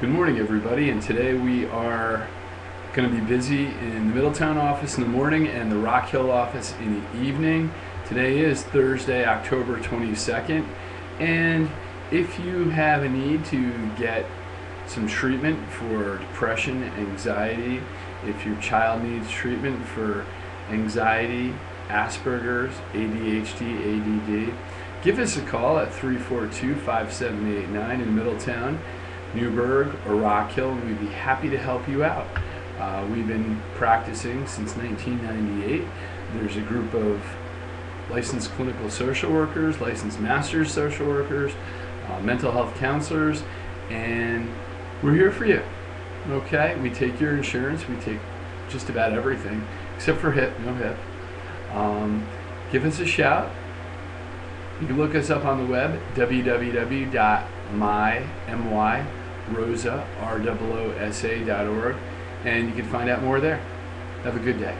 Good morning, everybody, and today we are going to be busy in the Middletown office in the morning and the Rock Hill office in the evening. Today is Thursday, October 22nd, and if you have a need to get some treatment for depression, anxiety, if your child needs treatment for anxiety, Asperger's, ADHD, ADD, give us a call at 342 5789 in Middletown. Newburgh or Rock Hill, and we'd be happy to help you out. Uh, we've been practicing since 1998. There's a group of licensed clinical social workers, licensed master's social workers, uh, mental health counselors, and we're here for you. Okay, we take your insurance, we take just about everything except for HIP, no HIP. Um, give us a shout. You can look us up on the web, www.my.my roosa, R-O-O-S-A.org, and you can find out more there. Have a good day.